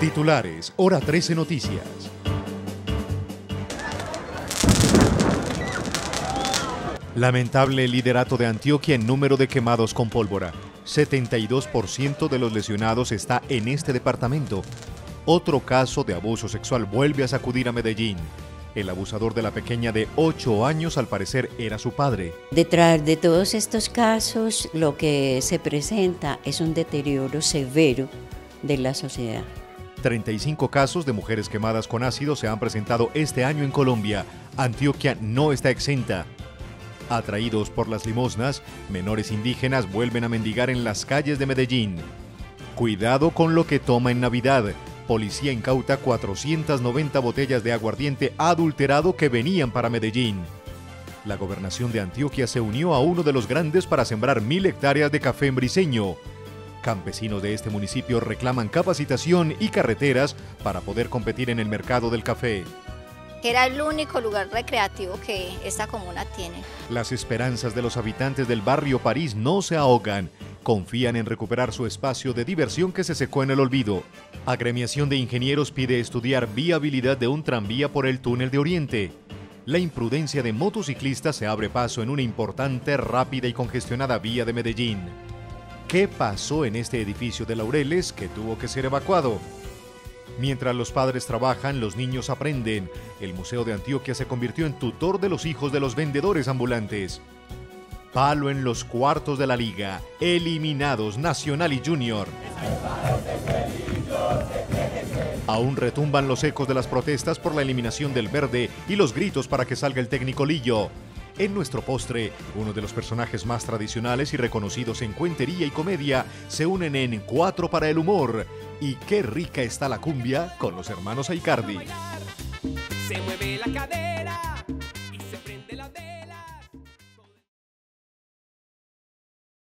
Titulares, hora 13 Noticias. Lamentable liderato de Antioquia en número de quemados con pólvora. 72% de los lesionados está en este departamento. Otro caso de abuso sexual vuelve a sacudir a Medellín. El abusador de la pequeña de 8 años al parecer era su padre. Detrás de todos estos casos lo que se presenta es un deterioro severo de la sociedad. 35 casos de mujeres quemadas con ácido se han presentado este año en Colombia. Antioquia no está exenta. Atraídos por las limosnas, menores indígenas vuelven a mendigar en las calles de Medellín. Cuidado con lo que toma en Navidad. Policía incauta 490 botellas de aguardiente adulterado que venían para Medellín. La gobernación de Antioquia se unió a uno de los grandes para sembrar mil hectáreas de café en briseño. Campesinos de este municipio reclaman capacitación y carreteras para poder competir en el mercado del café era el único lugar recreativo que esta comuna tiene. Las esperanzas de los habitantes del barrio París no se ahogan. Confían en recuperar su espacio de diversión que se secó en el olvido. Agremiación de Ingenieros pide estudiar viabilidad de un tranvía por el túnel de Oriente. La imprudencia de motociclistas se abre paso en una importante, rápida y congestionada vía de Medellín. ¿Qué pasó en este edificio de Laureles que tuvo que ser evacuado? Mientras los padres trabajan, los niños aprenden. El Museo de Antioquia se convirtió en tutor de los hijos de los vendedores ambulantes. Palo en los cuartos de la liga. Eliminados Nacional y Junior. Aún retumban los ecos de las protestas por la eliminación del verde y los gritos para que salga el técnico Lillo. En nuestro postre, uno de los personajes más tradicionales y reconocidos en cuentería y comedia se unen en Cuatro para el Humor. Y qué rica está la cumbia con los hermanos Aicardi. Se mueve la cadera.